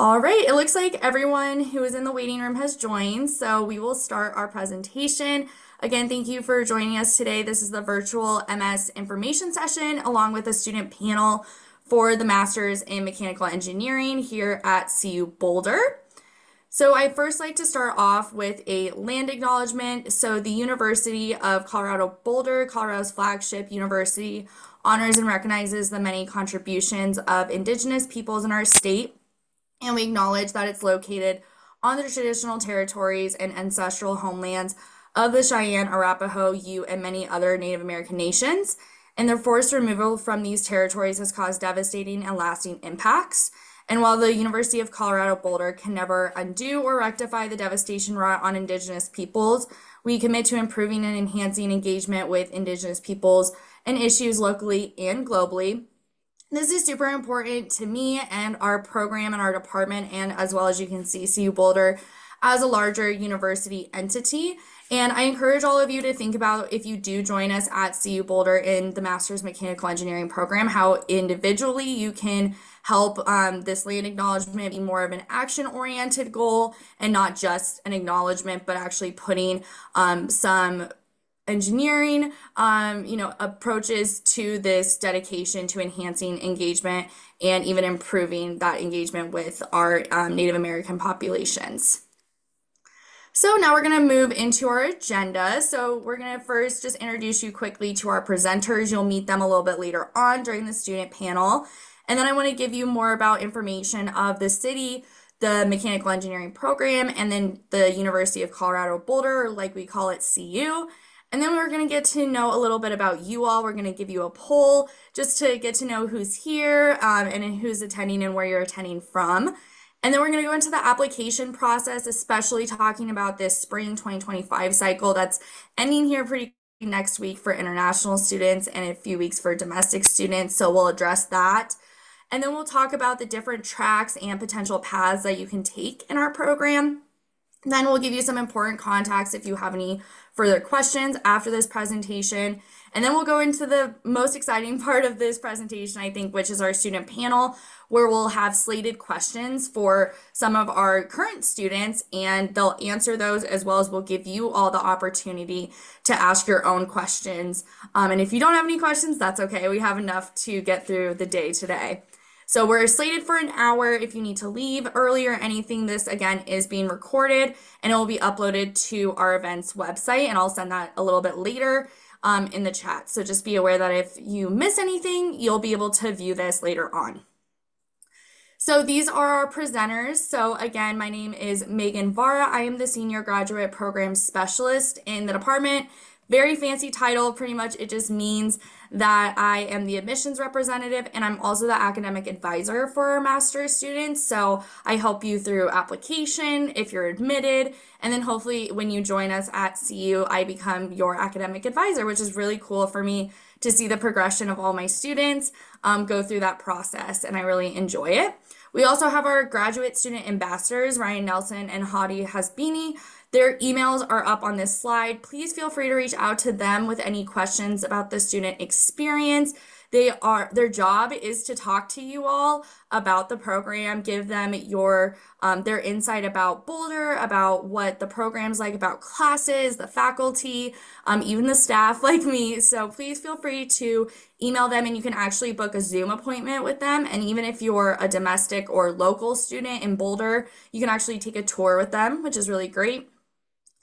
All right, it looks like everyone who is in the waiting room has joined, so we will start our presentation. Again, thank you for joining us today. This is the virtual MS information session along with a student panel for the Masters in Mechanical Engineering here at CU Boulder. So I first like to start off with a land acknowledgement. So the University of Colorado Boulder, Colorado's flagship university, honors and recognizes the many contributions of Indigenous peoples in our state and we acknowledge that it's located on the traditional territories and ancestral homelands of the Cheyenne, Arapaho, Ute, and many other Native American nations. And their forced removal from these territories has caused devastating and lasting impacts. And while the University of Colorado Boulder can never undo or rectify the devastation wrought on Indigenous peoples, we commit to improving and enhancing engagement with Indigenous peoples and issues locally and globally this is super important to me and our program and our department, and as well as you can see, CU Boulder as a larger university entity. And I encourage all of you to think about if you do join us at CU Boulder in the Master's Mechanical Engineering program, how individually you can help um, this land acknowledgement be more of an action oriented goal and not just an acknowledgement, but actually putting um, some engineering, um, you know, approaches to this dedication to enhancing engagement and even improving that engagement with our um, Native American populations. So now we're going to move into our agenda. So we're going to first just introduce you quickly to our presenters. You'll meet them a little bit later on during the student panel. And then I want to give you more about information of the city, the mechanical engineering program, and then the University of Colorado Boulder, like we call it CU. And then we're going to get to know a little bit about you all. We're going to give you a poll just to get to know who's here um, and who's attending and where you're attending from. And then we're going to go into the application process, especially talking about this spring 2025 cycle that's ending here pretty next week for international students and a few weeks for domestic students. So we'll address that. And then we'll talk about the different tracks and potential paths that you can take in our program. Then we'll give you some important contacts if you have any further questions after this presentation. And then we'll go into the most exciting part of this presentation, I think, which is our student panel, where we'll have slated questions for some of our current students, and they'll answer those as well as we'll give you all the opportunity to ask your own questions. Um, and if you don't have any questions, that's okay. We have enough to get through the day today. So we're slated for an hour. If you need to leave early or anything, this again is being recorded and it will be uploaded to our events website. And I'll send that a little bit later um, in the chat. So just be aware that if you miss anything, you'll be able to view this later on. So these are our presenters. So again, my name is Megan Varra. I am the Senior Graduate Program Specialist in the department. Very fancy title, pretty much it just means that I am the admissions representative and I'm also the academic advisor for our master's students. So I help you through application if you're admitted, and then hopefully when you join us at CU, I become your academic advisor, which is really cool for me to see the progression of all my students um, go through that process, and I really enjoy it. We also have our graduate student ambassadors, Ryan Nelson and Hadi Hasbini. Their emails are up on this slide. Please feel free to reach out to them with any questions about the student experience. They are their job is to talk to you all about the program, give them your um, their insight about Boulder, about what the program's like, about classes, the faculty, um, even the staff like me. So please feel free to email them, and you can actually book a Zoom appointment with them. And even if you're a domestic or local student in Boulder, you can actually take a tour with them, which is really great.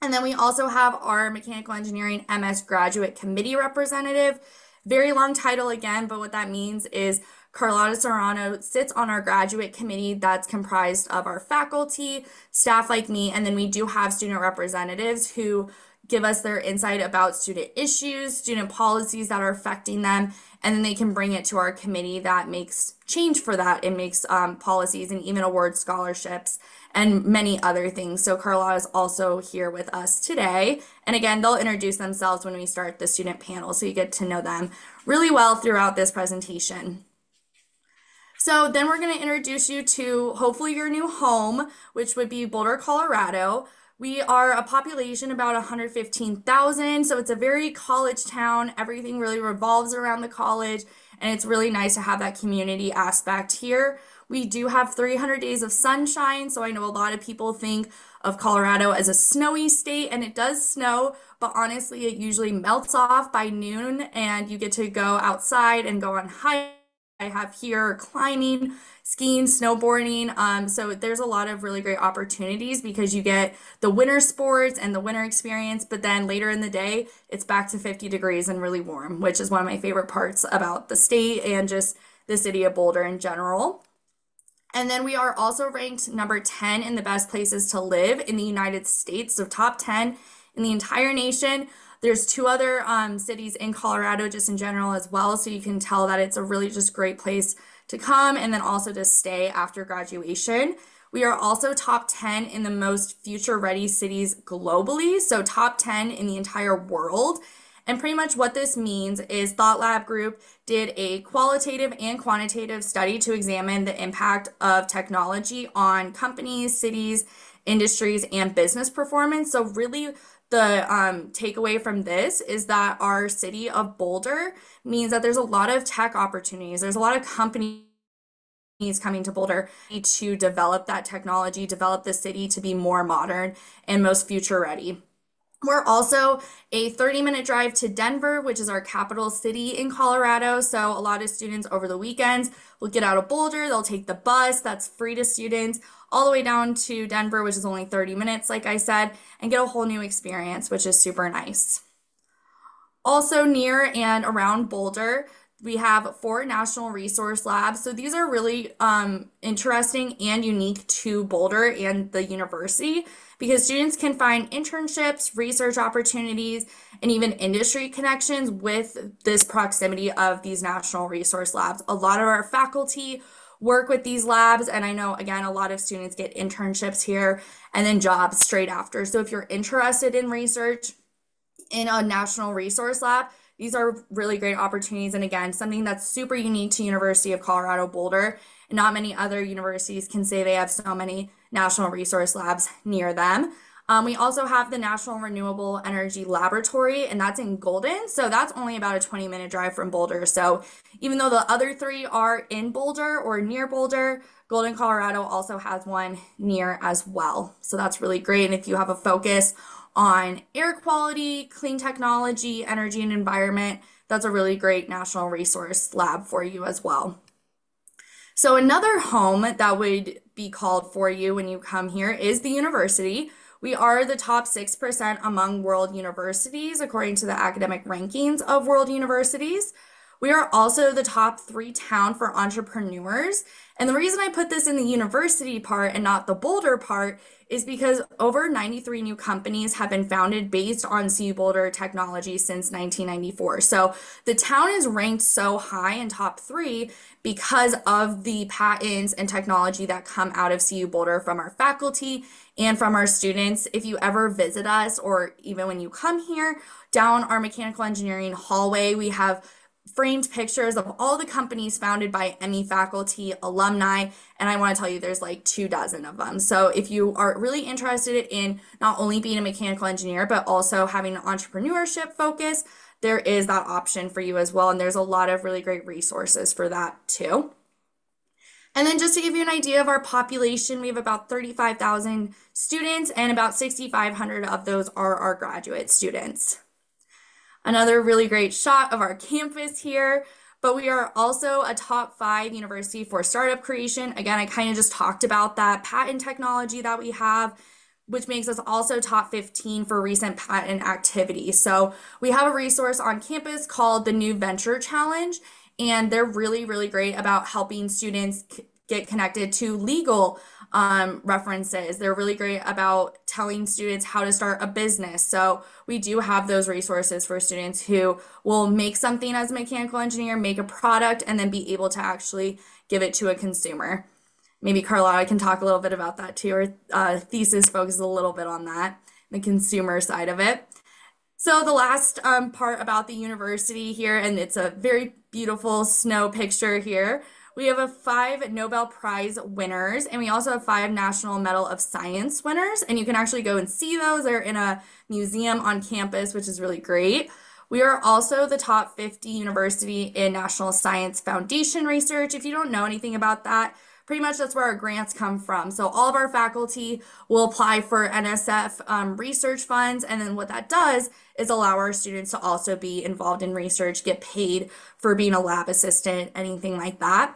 And then we also have our Mechanical Engineering MS Graduate Committee representative. Very long title again, but what that means is Carlotta Serrano sits on our graduate committee that's comprised of our faculty, staff like me, and then we do have student representatives who give us their insight about student issues, student policies that are affecting them, and then they can bring it to our committee that makes change for that. It makes um, policies and even award scholarships and many other things. So Carlotta is also here with us today. And again, they'll introduce themselves when we start the student panel, so you get to know them really well throughout this presentation. So then we're going to introduce you to hopefully your new home, which would be Boulder, Colorado. We are a population about 115,000, so it's a very college town. Everything really revolves around the college, and it's really nice to have that community aspect here. We do have 300 days of sunshine, so I know a lot of people think of Colorado as a snowy state, and it does snow, but honestly, it usually melts off by noon, and you get to go outside and go on hikes. I have here climbing, skiing, snowboarding. Um, so there's a lot of really great opportunities because you get the winter sports and the winter experience, but then later in the day, it's back to 50 degrees and really warm, which is one of my favorite parts about the state and just the city of Boulder in general. And then we are also ranked number 10 in the best places to live in the United States, so top 10 in the entire nation. There's two other um, cities in Colorado, just in general as well. So you can tell that it's a really just great place to come and then also to stay after graduation. We are also top 10 in the most future ready cities globally, so top 10 in the entire world. And pretty much what this means is Thought Lab Group did a qualitative and quantitative study to examine the impact of technology on companies, cities, industries, and business performance. So, really, the um, takeaway from this is that our city of Boulder means that there's a lot of tech opportunities. There's a lot of companies coming to Boulder to develop that technology, develop the city to be more modern and most future ready. We're also a 30 minute drive to Denver, which is our capital city in Colorado. So, a lot of students over the weekends will get out of Boulder, they'll take the bus that's free to students all the way down to Denver, which is only 30 minutes, like I said, and get a whole new experience, which is super nice. Also, near and around Boulder, we have four national resource labs. So these are really um, interesting and unique to Boulder and the university because students can find internships, research opportunities, and even industry connections with this proximity of these national resource labs. A lot of our faculty work with these labs, and I know again a lot of students get internships here and then jobs straight after. So if you're interested in research in a national resource lab, these are really great opportunities and again something that's super unique to university of colorado boulder and not many other universities can say they have so many national resource labs near them um, we also have the national renewable energy laboratory and that's in golden so that's only about a 20 minute drive from boulder so even though the other three are in boulder or near boulder golden colorado also has one near as well so that's really great and if you have a focus on air quality, clean technology, energy and environment. That's a really great national resource lab for you as well. So another home that would be called for you when you come here is the university. We are the top 6% among world universities according to the academic rankings of world universities. We are also the top three town for entrepreneurs. And the reason I put this in the university part and not the Boulder part is because over 93 new companies have been founded based on CU Boulder technology since 1994. So the town is ranked so high in top three because of the patents and technology that come out of CU Boulder from our faculty and from our students. If you ever visit us or even when you come here down our mechanical engineering hallway, we have framed pictures of all the companies founded by ME faculty, alumni, and I want to tell you there's like two dozen of them. So if you are really interested in not only being a mechanical engineer, but also having an entrepreneurship focus, there is that option for you as well. And there's a lot of really great resources for that too. And then just to give you an idea of our population, we have about 35,000 students and about 6,500 of those are our graduate students. Another really great shot of our campus here, but we are also a top five university for startup creation. Again, I kind of just talked about that patent technology that we have, which makes us also top 15 for recent patent activity. So we have a resource on campus called the New Venture Challenge, and they're really, really great about helping students get connected to legal um, references. They're really great about telling students how to start a business. So we do have those resources for students who will make something as a mechanical engineer, make a product, and then be able to actually give it to a consumer. Maybe Carlotta can talk a little bit about that too. Her uh, thesis focuses a little bit on that, the consumer side of it. So the last um, part about the university here, and it's a very beautiful snow picture here. We have a five Nobel Prize winners, and we also have five National Medal of Science winners. And you can actually go and see those. They're in a museum on campus, which is really great. We are also the top 50 university in National Science Foundation research. If you don't know anything about that, pretty much that's where our grants come from. So all of our faculty will apply for NSF um, research funds. And then what that does is allow our students to also be involved in research, get paid for being a lab assistant, anything like that.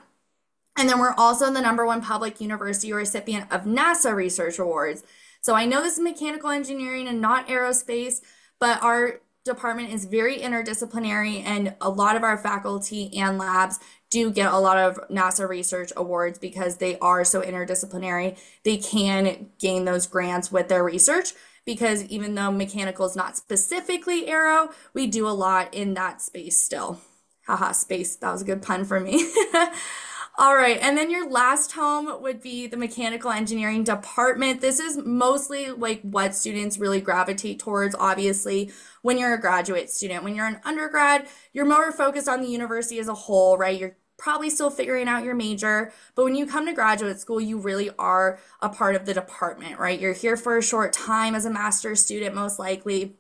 And then we're also the number one public university recipient of NASA research awards. So I know this is mechanical engineering and not aerospace, but our department is very interdisciplinary and a lot of our faculty and labs do get a lot of NASA research awards because they are so interdisciplinary. They can gain those grants with their research because even though mechanical is not specifically aero, we do a lot in that space still. Haha, space. That was a good pun for me. All right, and then your last home would be the mechanical engineering department. This is mostly like what students really gravitate towards, obviously, when you're a graduate student. When you're an undergrad, you're more focused on the university as a whole, right? You're probably still figuring out your major, but when you come to graduate school, you really are a part of the department, right? You're here for a short time as a master's student, most likely.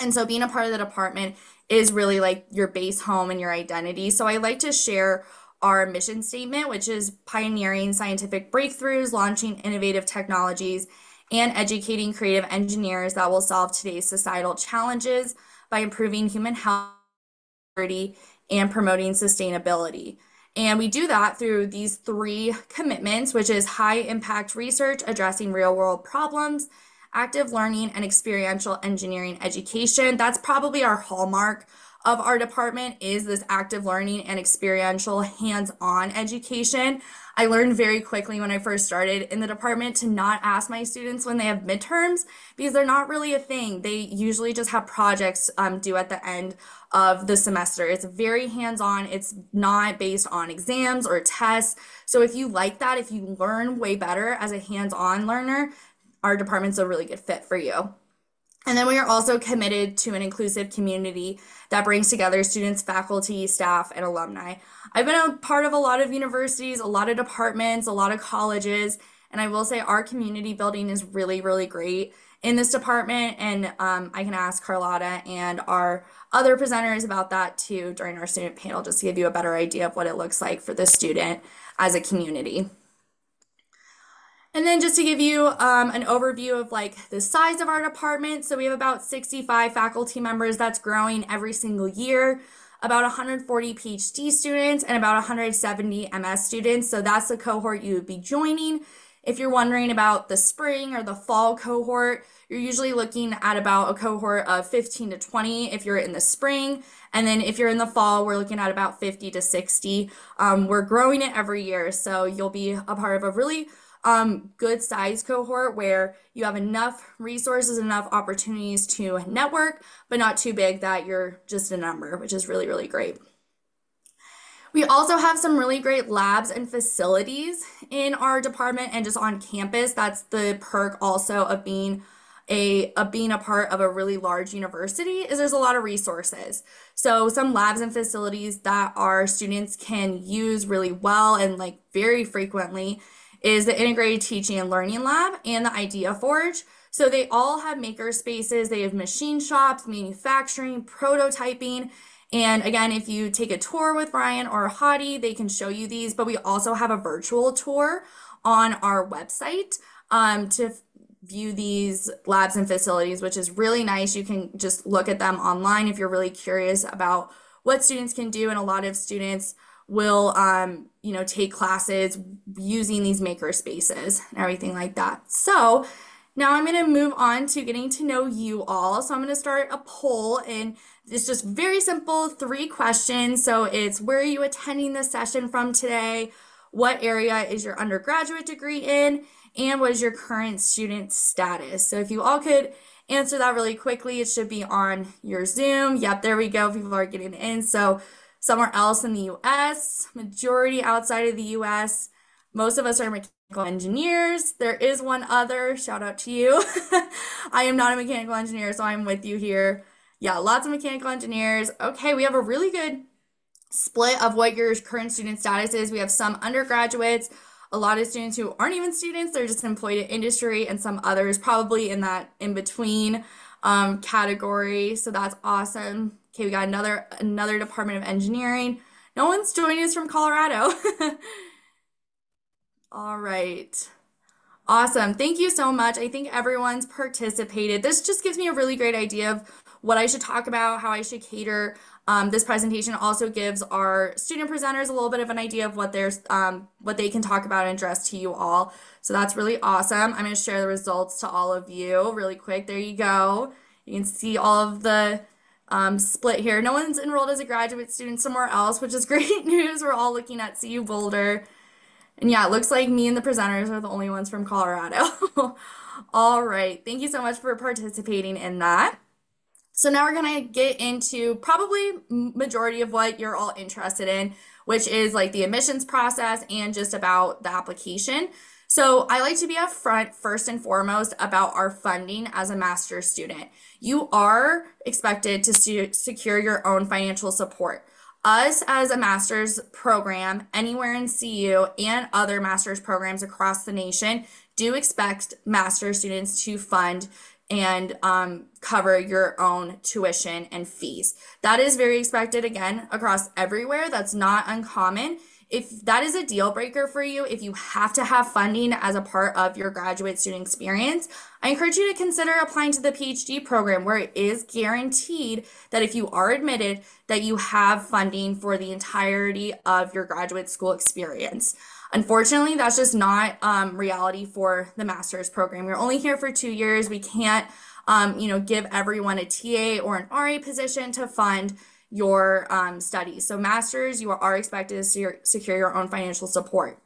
And so being a part of the department is really like your base home and your identity. So I like to share our mission statement, which is pioneering scientific breakthroughs, launching innovative technologies, and educating creative engineers that will solve today's societal challenges by improving human health and promoting sustainability. And we do that through these three commitments, which is high impact research addressing real world problems, active learning, and experiential engineering education. That's probably our hallmark of our department is this active learning and experiential hands-on education. I learned very quickly when I first started in the department to not ask my students when they have midterms because they're not really a thing. They usually just have projects um, due at the end of the semester. It's very hands-on. It's not based on exams or tests. So if you like that, if you learn way better as a hands-on learner, our department's a really good fit for you. And then we are also committed to an inclusive community that brings together students, faculty, staff, and alumni. I've been a part of a lot of universities, a lot of departments, a lot of colleges, and I will say our community building is really, really great in this department. And um, I can ask Carlotta and our other presenters about that too during our student panel, just to give you a better idea of what it looks like for the student as a community. And then just to give you um, an overview of like the size of our department. So we have about 65 faculty members that's growing every single year, about 140 PhD students and about 170 MS students. So that's the cohort you would be joining. If you're wondering about the spring or the fall cohort, you're usually looking at about a cohort of 15 to 20 if you're in the spring. And then if you're in the fall, we're looking at about 50 to 60. Um, we're growing it every year. So you'll be a part of a really um, good size cohort where you have enough resources, enough opportunities to network, but not too big that you're just a number, which is really, really great. We also have some really great labs and facilities in our department and just on campus. That's the perk also of being a of being a part of a really large university is there's a lot of resources. So some labs and facilities that our students can use really well and like very frequently is the Integrated Teaching and Learning Lab and the Idea Forge. So they all have maker spaces, they have machine shops, manufacturing, prototyping. And again, if you take a tour with Brian or Hadi, they can show you these. But we also have a virtual tour on our website um, to view these labs and facilities, which is really nice. You can just look at them online if you're really curious about what students can do. And a lot of students will um, you know take classes using these maker spaces and everything like that. So now i'm going to move on to getting to know you all. So i'm going to start a poll and it's just very simple three questions. So it's where are you attending this session from today? What area is your undergraduate degree in? And what is your current student status? So if you all could answer that really quickly it should be on your zoom. Yep there we go. People are getting in. So somewhere else in the US, majority outside of the US. Most of us are mechanical engineers. There is one other, shout out to you. I am not a mechanical engineer, so I'm with you here. Yeah, lots of mechanical engineers. Okay, we have a really good split of what your current student status is. We have some undergraduates, a lot of students who aren't even students, they're just employed in industry, and some others probably in that in between um, category. So that's awesome. Okay, we got another another Department of Engineering. No one's joining us from Colorado. All right. Awesome. Thank you so much. I think everyone's participated. This just gives me a really great idea of what I should talk about, how I should cater. Um, this presentation also gives our student presenters a little bit of an idea of what they're um, what they can talk about and address to you all. So that's really awesome. I'm going to share the results to all of you really quick. There you go. You can see all of the um, split here. No one's enrolled as a graduate student somewhere else, which is great news. We're all looking at CU Boulder. And yeah, it looks like me and the presenters are the only ones from Colorado. all right. Thank you so much for participating in that. So now we're going to get into probably majority of what you're all interested in, which is like the admissions process and just about the application. So I like to be upfront first and foremost about our funding as a master's student. You are expected to secure your own financial support. Us as a master's program anywhere in CU and other master's programs across the nation do expect master's students to fund and um, cover your own tuition and fees. That is very expected again across everywhere. That's not uncommon. If that is a deal breaker for you, if you have to have funding as a part of your graduate student experience, I encourage you to consider applying to the PhD program where it is guaranteed that if you are admitted that you have funding for the entirety of your graduate school experience. Unfortunately, that's just not um, reality for the master's program. We're only here for two years. We can't, um, you know, give everyone a TA or an RA position to fund your um, studies. So, masters, you are expected to secure your own financial support.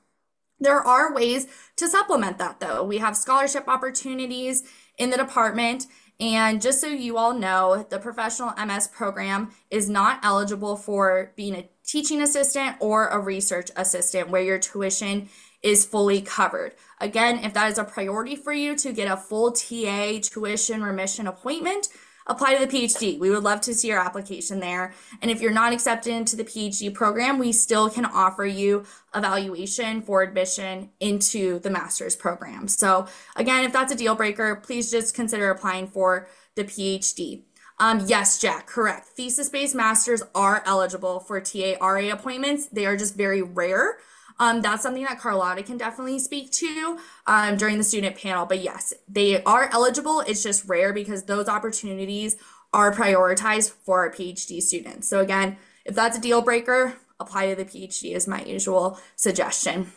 There are ways to supplement that, though. We have scholarship opportunities in the department. And just so you all know, the professional MS program is not eligible for being a teaching assistant or a research assistant where your tuition is fully covered. Again, if that is a priority for you to get a full TA tuition remission appointment, apply to the PhD. We would love to see your application there. And if you're not accepted into the PhD program, we still can offer you evaluation for admission into the master's program. So again, if that's a deal breaker, please just consider applying for the PhD. Um, yes, Jack, correct. Thesis-based masters are eligible for TA RA appointments. They are just very rare. Um, that's something that Carlotta can definitely speak to um, during the student panel. But yes, they are eligible. It's just rare because those opportunities are prioritized for our PhD students. So again, if that's a deal breaker, apply to the PhD is my usual suggestion.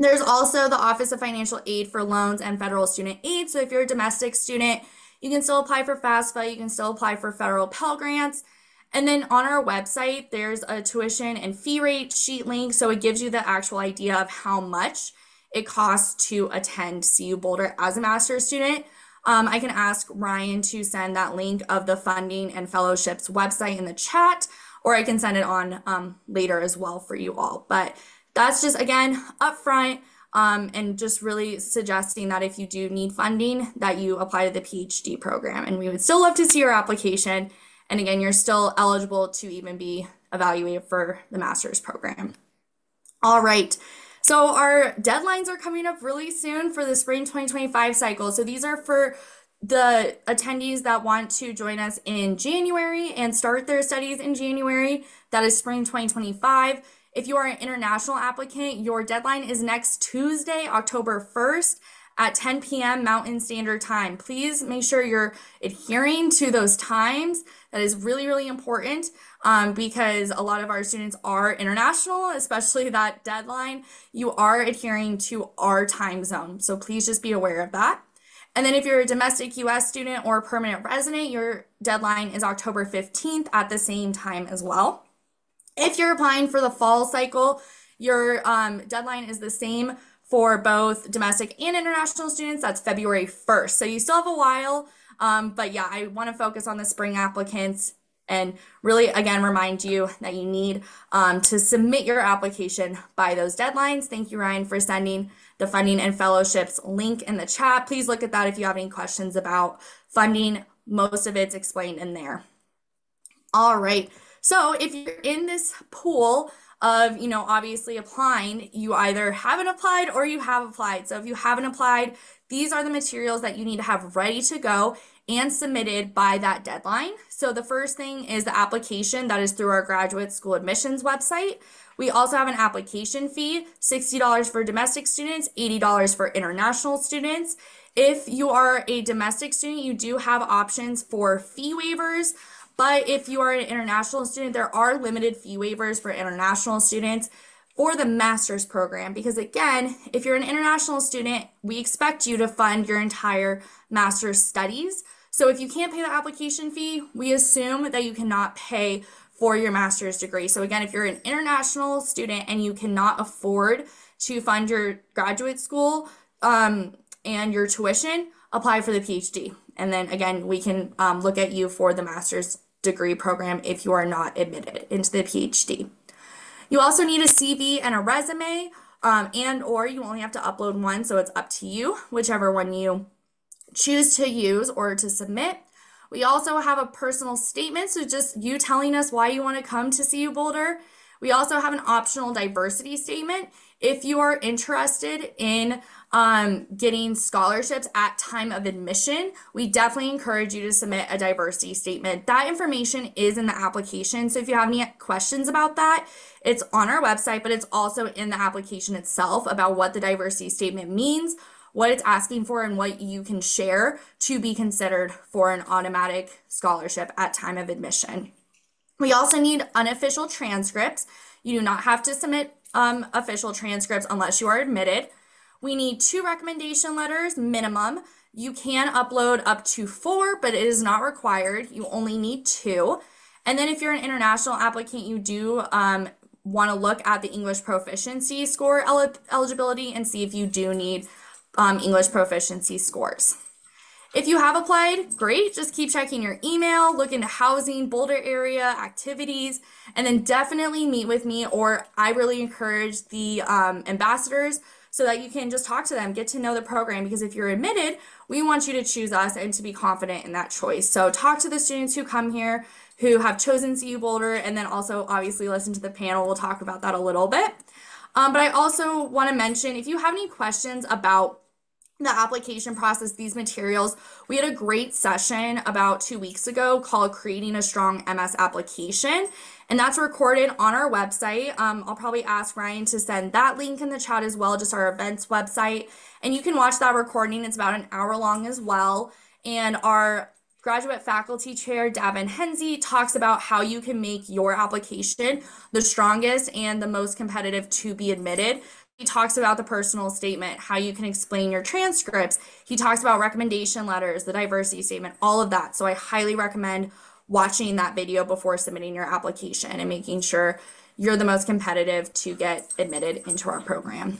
There's also the Office of Financial Aid for Loans and Federal Student Aid. So if you're a domestic student, you can still apply for FAFSA, you can still apply for federal Pell Grants. And then on our website, there's a tuition and fee rate sheet link. So it gives you the actual idea of how much it costs to attend CU Boulder as a master's student. Um, I can ask Ryan to send that link of the funding and fellowships website in the chat, or I can send it on um, later as well for you all. But that's just, again, upfront um, and just really suggesting that if you do need funding, that you apply to the PhD program. And we would still love to see your application. And again, you're still eligible to even be evaluated for the master's program. All right. So our deadlines are coming up really soon for the spring 2025 cycle. So these are for the attendees that want to join us in January and start their studies in January. That is spring 2025. If you are an international applicant, your deadline is next Tuesday, October 1st at 10 p.m. Mountain Standard Time. Please make sure you're adhering to those times. That is really, really important um, because a lot of our students are international, especially that deadline. You are adhering to our time zone. So please just be aware of that. And then if you're a domestic US student or permanent resident, your deadline is October 15th at the same time as well. If you're applying for the fall cycle, your um, deadline is the same for both domestic and international students. That's February 1st. So you still have a while. Um, but yeah, I want to focus on the spring applicants and really, again, remind you that you need um, to submit your application by those deadlines. Thank you, Ryan, for sending the funding and fellowships link in the chat. Please look at that if you have any questions about funding. Most of it's explained in there. All right. So if you're in this pool, of, you know, obviously applying, you either haven't applied or you have applied. So if you haven't applied, these are the materials that you need to have ready to go and submitted by that deadline. So the first thing is the application that is through our graduate school admissions website. We also have an application fee, $60 for domestic students, $80 for international students. If you are a domestic student, you do have options for fee waivers. But if you are an international student, there are limited fee waivers for international students for the master's program. Because again, if you're an international student, we expect you to fund your entire master's studies. So if you can't pay the application fee, we assume that you cannot pay for your master's degree. So again, if you're an international student and you cannot afford to fund your graduate school um, and your tuition, apply for the PhD. And then again, we can um, look at you for the master's degree program if you are not admitted into the PhD. You also need a CV and a resume, um, and or you only have to upload one, so it's up to you, whichever one you choose to use or to submit. We also have a personal statement, so just you telling us why you want to come to CU Boulder. We also have an optional diversity statement. If you are interested in um, getting scholarships at time of admission, we definitely encourage you to submit a diversity statement. That information is in the application. So if you have any questions about that, it's on our website, but it's also in the application itself about what the diversity statement means, what it's asking for, and what you can share to be considered for an automatic scholarship at time of admission. We also need unofficial transcripts. You do not have to submit um, official transcripts unless you are admitted. We need two recommendation letters minimum. You can upload up to four, but it is not required. You only need two. And then if you're an international applicant, you do um, want to look at the English proficiency score el eligibility and see if you do need um, English proficiency scores. If you have applied, great. Just keep checking your email, look into housing, Boulder area, activities, and then definitely meet with me. Or I really encourage the um, ambassadors so that you can just talk to them, get to know the program. Because if you're admitted, we want you to choose us and to be confident in that choice. So talk to the students who come here who have chosen CU Boulder, and then also obviously listen to the panel. We'll talk about that a little bit. Um, but I also want to mention if you have any questions about the application process, these materials. We had a great session about two weeks ago called Creating a Strong MS Application, and that's recorded on our website. Um, I'll probably ask Ryan to send that link in the chat as well, just our events website. And you can watch that recording, it's about an hour long as well. And our graduate faculty chair, Davin Henze, talks about how you can make your application the strongest and the most competitive to be admitted. He talks about the personal statement, how you can explain your transcripts. He talks about recommendation letters, the diversity statement, all of that. So I highly recommend watching that video before submitting your application and making sure you're the most competitive to get admitted into our program.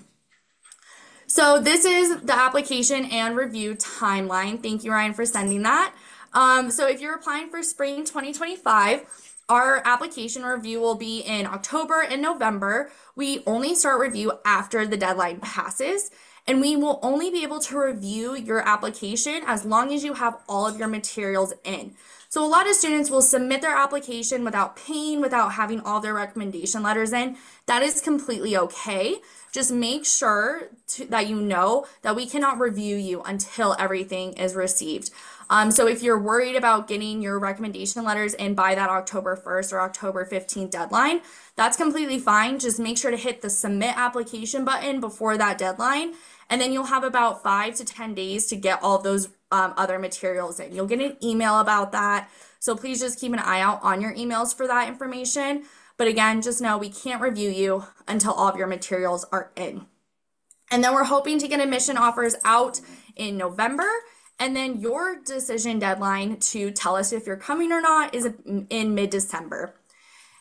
So this is the application and review timeline. Thank you, Ryan, for sending that. Um, so if you're applying for spring 2025, our application review will be in October and November. We only start review after the deadline passes, and we will only be able to review your application as long as you have all of your materials in. So a lot of students will submit their application without paying, without having all their recommendation letters in. That is completely okay. Just make sure to, that you know that we cannot review you until everything is received. Um, so if you're worried about getting your recommendation letters in by that October 1st or October 15th deadline, that's completely fine. Just make sure to hit the submit application button before that deadline. And then you'll have about five to 10 days to get all those um, other materials in. You'll get an email about that. So please just keep an eye out on your emails for that information. But again, just know we can't review you until all of your materials are in. And then we're hoping to get admission offers out in November and then your decision deadline to tell us if you're coming or not is in mid December.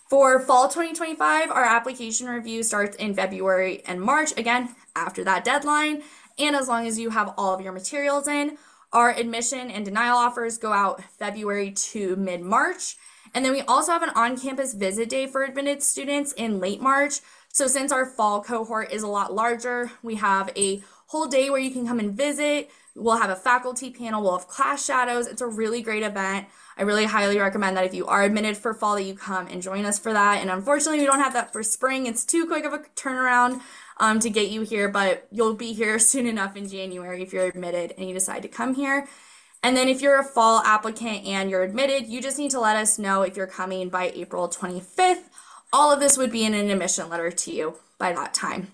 For fall 2025, our application review starts in February and March, again, after that deadline. And as long as you have all of your materials in, our admission and denial offers go out February to mid March. And then we also have an on campus visit day for admitted students in late March. So, since our fall cohort is a lot larger, we have a whole day where you can come and visit. We'll have a faculty panel, we'll have class shadows. It's a really great event. I really highly recommend that if you are admitted for fall that you come and join us for that. And unfortunately, we don't have that for spring. It's too quick of a turnaround um, to get you here, but you'll be here soon enough in January if you're admitted and you decide to come here. And then if you're a fall applicant and you're admitted, you just need to let us know if you're coming by April 25th all of this would be in an admission letter to you by that time.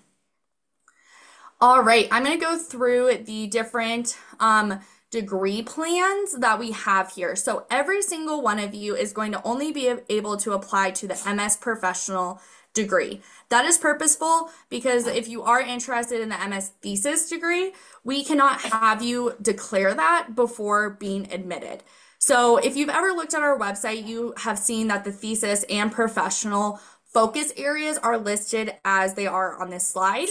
All right, I'm going to go through the different um, degree plans that we have here. So every single one of you is going to only be able to apply to the MS Professional degree. That is purposeful because if you are interested in the MS thesis degree, we cannot have you declare that before being admitted. So if you've ever looked at our website, you have seen that the thesis and professional focus areas are listed as they are on this slide.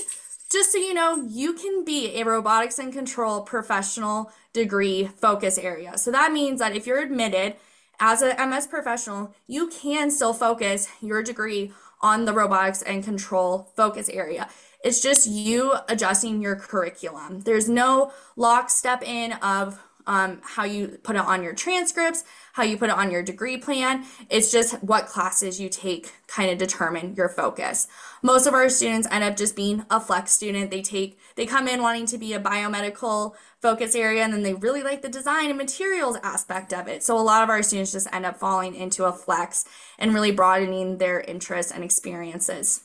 Just so you know, you can be a robotics and control professional degree focus area. So that means that if you're admitted as a MS professional, you can still focus your degree on the robotics and control focus area. It's just you adjusting your curriculum. There's no lockstep in of um, how you put it on your transcripts, how you put it on your degree plan. It's just what classes you take kind of determine your focus. Most of our students end up just being a flex student. They take, they come in wanting to be a biomedical focus area and then they really like the design and materials aspect of it. So a lot of our students just end up falling into a flex and really broadening their interests and experiences.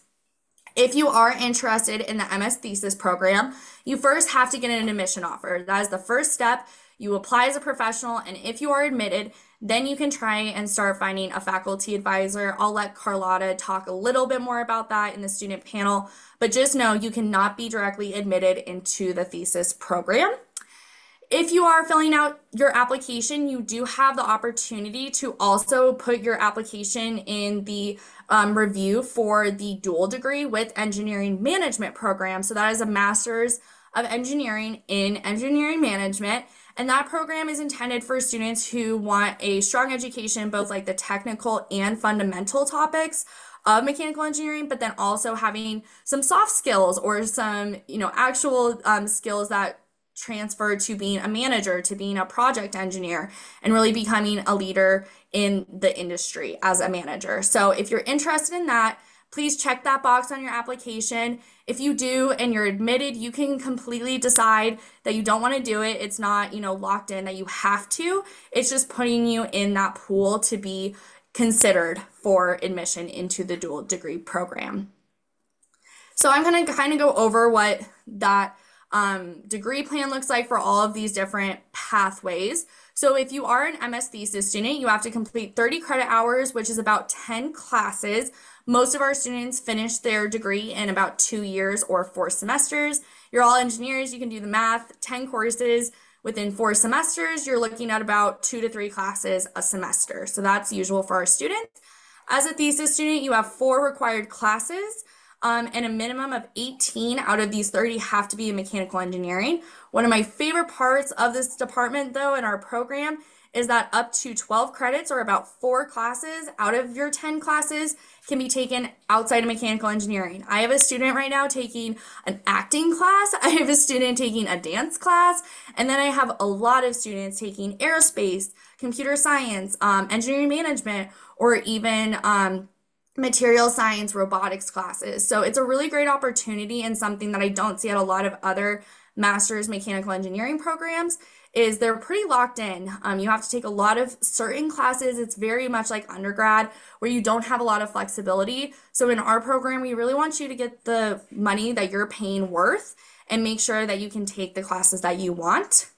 If you are interested in the MS thesis program, you first have to get an admission offer. That is the first step. You apply as a professional, and if you are admitted, then you can try and start finding a faculty advisor. I'll let Carlotta talk a little bit more about that in the student panel, but just know you cannot be directly admitted into the thesis program. If you are filling out your application, you do have the opportunity to also put your application in the um, review for the dual degree with engineering management program. So that is a master's of engineering in engineering management. And that program is intended for students who want a strong education, both like the technical and fundamental topics of mechanical engineering, but then also having some soft skills or some, you know, actual um, skills that transfer to being a manager, to being a project engineer, and really becoming a leader in the industry as a manager. So if you're interested in that, please check that box on your application. If you do and you're admitted, you can completely decide that you don't want to do it. It's not, you know, locked in that you have to. It's just putting you in that pool to be considered for admission into the dual degree program. So I'm going to kind of go over what that um, degree plan looks like for all of these different pathways. So if you are an MS thesis student, you have to complete 30 credit hours, which is about 10 classes. Most of our students finish their degree in about two years or four semesters. You're all engineers, you can do the math, 10 courses within four semesters. You're looking at about two to three classes a semester. So that's usual for our students. As a thesis student, you have four required classes um, and a minimum of 18 out of these 30 have to be in mechanical engineering. One of my favorite parts of this department, though, in our program is that up to 12 credits or about four classes out of your 10 classes can be taken outside of mechanical engineering. I have a student right now taking an acting class, I have a student taking a dance class, and then I have a lot of students taking aerospace, computer science, um, engineering management, or even um, material science robotics classes. So it's a really great opportunity and something that I don't see at a lot of other master's mechanical engineering programs is they're pretty locked in. Um, you have to take a lot of certain classes. It's very much like undergrad where you don't have a lot of flexibility. So in our program, we really want you to get the money that you're paying worth and make sure that you can take the classes that you want.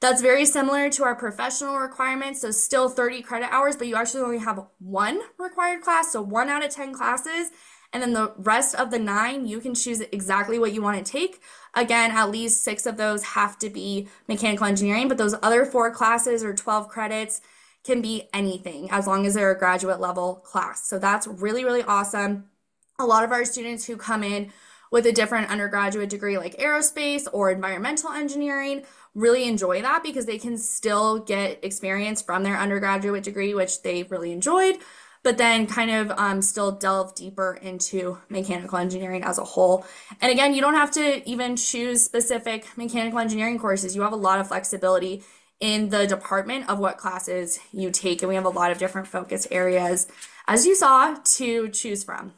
That's very similar to our professional requirements. So still 30 credit hours, but you actually only have one required class. So one out of 10 classes. And then the rest of the nine, you can choose exactly what you want to take. Again, at least six of those have to be mechanical engineering, but those other four classes or 12 credits can be anything as long as they're a graduate level class. So that's really, really awesome. A lot of our students who come in with a different undergraduate degree like aerospace or environmental engineering really enjoy that because they can still get experience from their undergraduate degree, which they really enjoyed, but then kind of um, still delve deeper into mechanical engineering as a whole. And again, you don't have to even choose specific mechanical engineering courses. You have a lot of flexibility in the department of what classes you take, and we have a lot of different focus areas, as you saw, to choose from.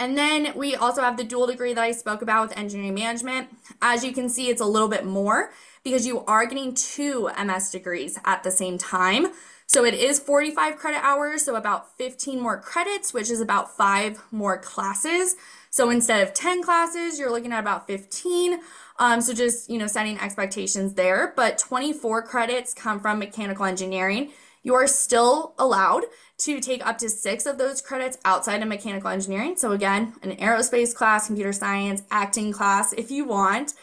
And then we also have the dual degree that I spoke about with engineering management. As you can see, it's a little bit more because you are getting two MS degrees at the same time. So it is 45 credit hours, so about 15 more credits, which is about five more classes. So instead of 10 classes, you're looking at about 15. Um, so just, you know, setting expectations there. But 24 credits come from mechanical engineering. You are still allowed to take up to six of those credits outside of mechanical engineering. So again, an aerospace class, computer science, acting class if you want.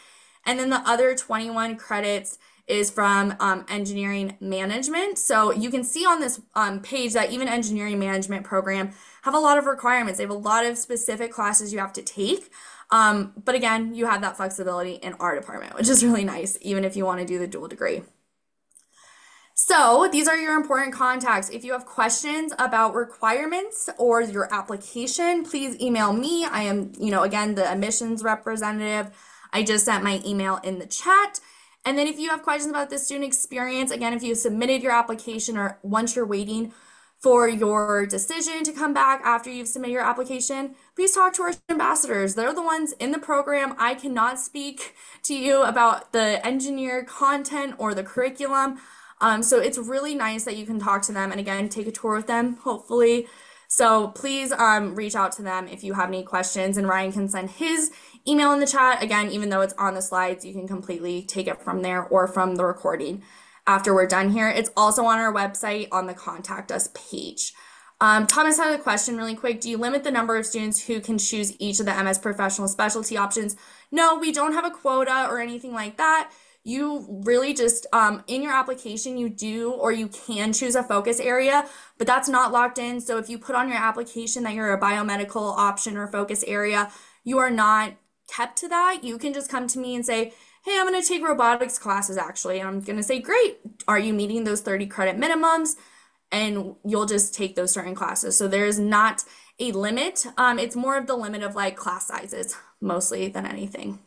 And then the other 21 credits is from um, engineering management. So you can see on this um, page that even engineering management program have a lot of requirements. They have a lot of specific classes you have to take. Um, but again, you have that flexibility in our department, which is really nice, even if you want to do the dual degree. So these are your important contacts. If you have questions about requirements or your application, please email me. I am, you know, again, the admissions representative. I just sent my email in the chat. And then if you have questions about the student experience, again, if you submitted your application or once you're waiting for your decision to come back after you've submitted your application, please talk to our ambassadors. They're the ones in the program. I cannot speak to you about the engineer content or the curriculum. Um, so it's really nice that you can talk to them and again, take a tour with them, hopefully. So please um, reach out to them if you have any questions and Ryan can send his email in the chat. Again, even though it's on the slides, you can completely take it from there or from the recording after we're done here. It's also on our website on the contact us page. Um, Thomas had a question really quick. Do you limit the number of students who can choose each of the MS professional specialty options? No, we don't have a quota or anything like that you really just um, in your application you do or you can choose a focus area but that's not locked in so if you put on your application that you're a biomedical option or focus area you are not kept to that you can just come to me and say hey i'm going to take robotics classes actually. And i'm going to say great. Are you meeting those 30 credit minimums? And you'll just take those certain classes. So there's not a limit. Um, it's more of the limit of like class sizes mostly than anything.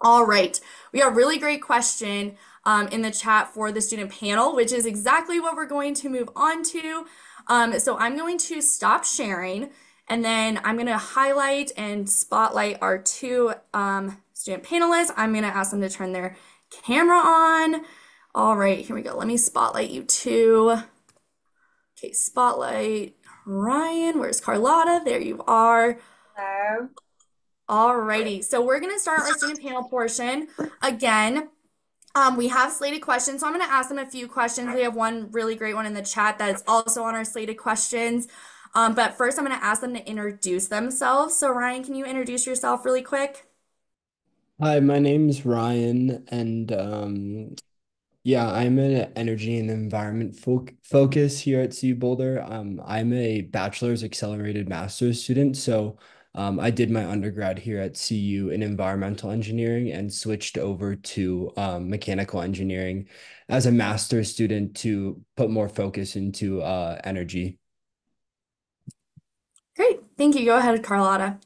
All right, we got a really great question um, in the chat for the student panel, which is exactly what we're going to move on to. Um, so I'm going to stop sharing and then I'm going to highlight and spotlight our two um, student panelists. I'm going to ask them to turn their camera on. All right, here we go. Let me spotlight you two. Okay, spotlight Ryan. Where's Carlotta? There you are. Hello. All righty. so we're gonna start our student panel portion. Again, um, we have slated questions, so I'm gonna ask them a few questions. We have one really great one in the chat that is also on our slated questions. Um, but first, I'm gonna ask them to introduce themselves. So Ryan, can you introduce yourself really quick? Hi, my name's Ryan, and um, yeah, I'm an energy and environment fo focus here at CU Boulder. Um, I'm a bachelor's accelerated master's student, so um, I did my undergrad here at CU in environmental engineering and switched over to um, mechanical engineering as a master's student to put more focus into uh, energy. Great. Thank you. Go ahead, Carlotta.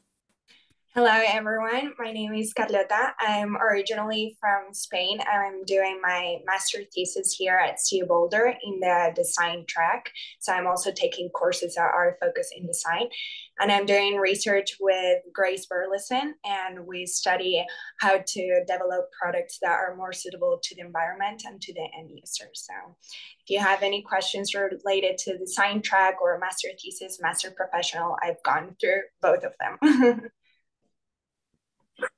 Hello, everyone. My name is Carlota. I'm originally from Spain. I'm doing my master thesis here at CU Boulder in the design track. So I'm also taking courses that are focused in design. And I'm doing research with Grace Burleson, and we study how to develop products that are more suitable to the environment and to the end user. So if you have any questions related to the design track or master thesis, master professional, I've gone through both of them.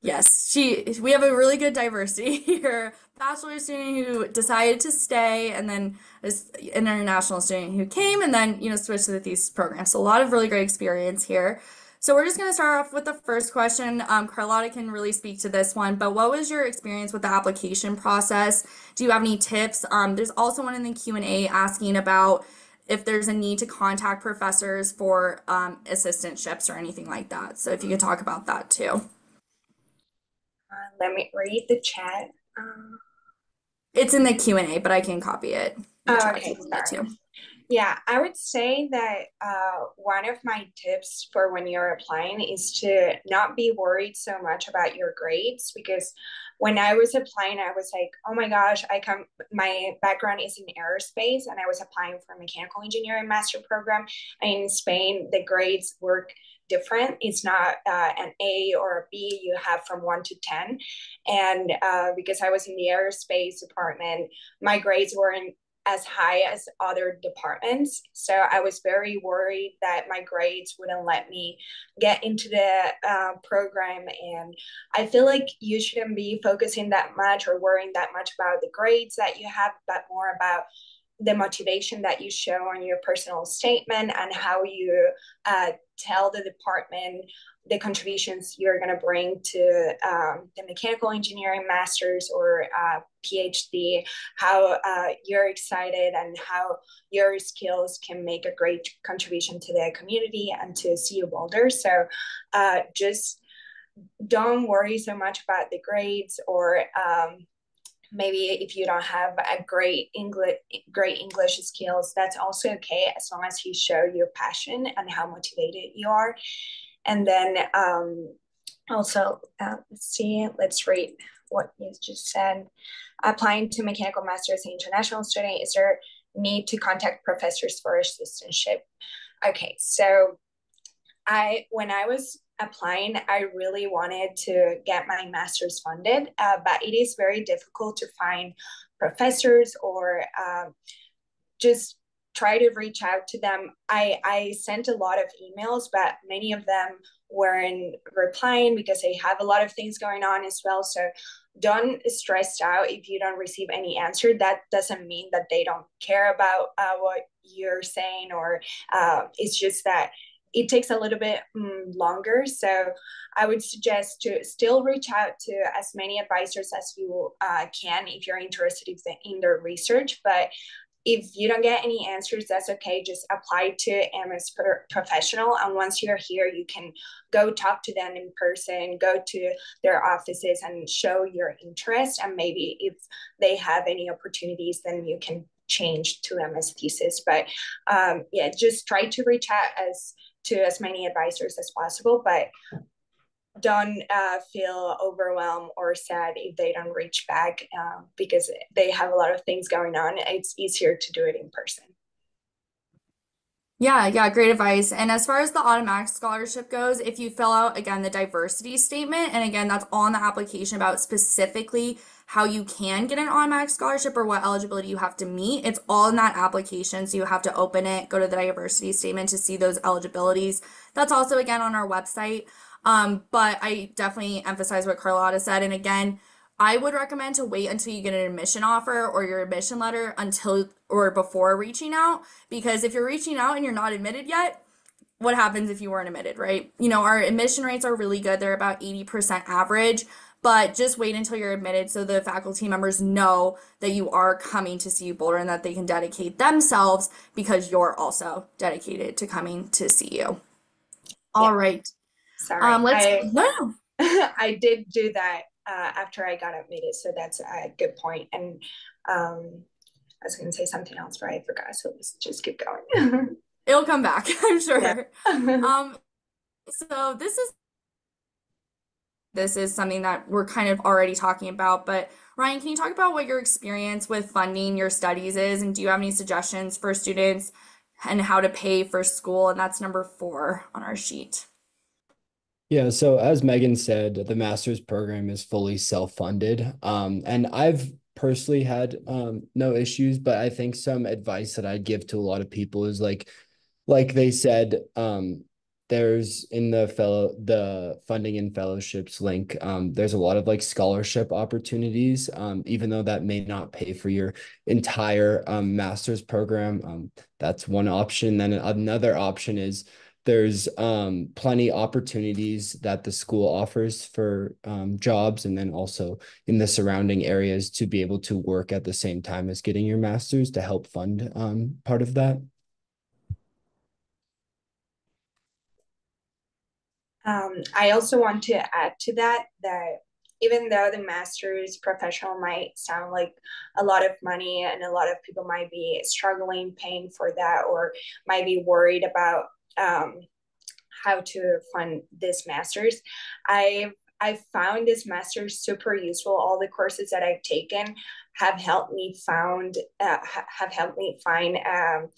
Yes, she. We have a really good diversity here. Bachelor student who decided to stay, and then this international student who came, and then you know switched to the thesis program. So a lot of really great experience here. So we're just going to start off with the first question. Um, Carlotta can really speak to this one, but what was your experience with the application process? Do you have any tips? Um, there's also one in the Q&A asking about if there's a need to contact professors for um, assistantships or anything like that. So if you could talk about that too. Uh, let me read the chat. Uh, it's in the Q and A, but I can copy it. Oh, okay, sorry. Yeah, I would say that uh, one of my tips for when you're applying is to not be worried so much about your grades because when I was applying, I was like, oh my gosh, I come, my background is in aerospace and I was applying for a mechanical engineering master program. And in Spain, the grades work different. It's not uh, an A or a B you have from one to 10. And uh, because I was in the aerospace department, my grades weren't as high as other departments. So I was very worried that my grades wouldn't let me get into the uh, program. And I feel like you shouldn't be focusing that much or worrying that much about the grades that you have, but more about the motivation that you show on your personal statement and how you uh, tell the department the contributions you're going to bring to um, the mechanical engineering masters or uh, phd how uh, you're excited and how your skills can make a great contribution to the community and to CU Boulder. So uh, just don't worry so much about the grades or um, maybe if you don't have a great english great english skills that's also okay as long as you show your passion and how motivated you are. And then um, also uh, let's see let's read what you just said. Applying to mechanical masters as an international student is there need to contact professors for assistantship? Okay so i when i was applying, I really wanted to get my master's funded, uh, but it is very difficult to find professors or um, just try to reach out to them. I, I sent a lot of emails, but many of them weren't replying because they have a lot of things going on as well. So don't stress out if you don't receive any answer. That doesn't mean that they don't care about uh, what you're saying, or uh, it's just that it takes a little bit um, longer. So I would suggest to still reach out to as many advisors as you uh, can if you're interested in their research. But if you don't get any answers, that's okay. Just apply to MS Professional. And once you're here, you can go talk to them in person, go to their offices and show your interest. And maybe if they have any opportunities, then you can change to MS thesis. But um, yeah, just try to reach out as to as many advisors as possible, but don't uh, feel overwhelmed or sad if they don't reach back uh, because they have a lot of things going on. It's easier to do it in person. Yeah, yeah, great advice. And as far as the automatic scholarship goes, if you fill out again the diversity statement, and again, that's on the application about specifically how you can get an automatic scholarship or what eligibility you have to meet. It's all in that application. So you have to open it, go to the diversity statement to see those eligibilities. That's also again on our website. Um, but I definitely emphasize what Carlotta said. And again, I would recommend to wait until you get an admission offer or your admission letter until or before reaching out because if you're reaching out and you're not admitted yet, what happens if you weren't admitted, right? You know, our admission rates are really good. They're about 80% average but just wait until you're admitted so the faculty members know that you are coming to CU Boulder and that they can dedicate themselves because you're also dedicated to coming to CU. All yeah. right. Sorry. Um, let's I, no. I did do that uh, after I got admitted, so that's a good point. And um, I was going to say something else, but I forgot. So let's just keep going. It'll come back, I'm sure. Yeah. um, so this is this is something that we're kind of already talking about. But Ryan, can you talk about what your experience with funding your studies is? And do you have any suggestions for students and how to pay for school? And that's number four on our sheet. Yeah, so as Megan said, the master's program is fully self-funded. Um, and I've personally had um, no issues, but I think some advice that I'd give to a lot of people is like, like they said, um, there's in the fellow the funding and fellowships link um, there's a lot of like scholarship opportunities um, even though that may not pay for your entire um, master's program um, that's one option then another option is there's um, plenty opportunities that the school offers for um, jobs and then also in the surrounding areas to be able to work at the same time as getting your master's to help fund um, part of that. Um, I also want to add to that that even though the master's professional might sound like a lot of money and a lot of people might be struggling paying for that or might be worried about um, how to fund this master's, I I found this master's super useful. All the courses that I've taken have helped me found uh, have helped me find um,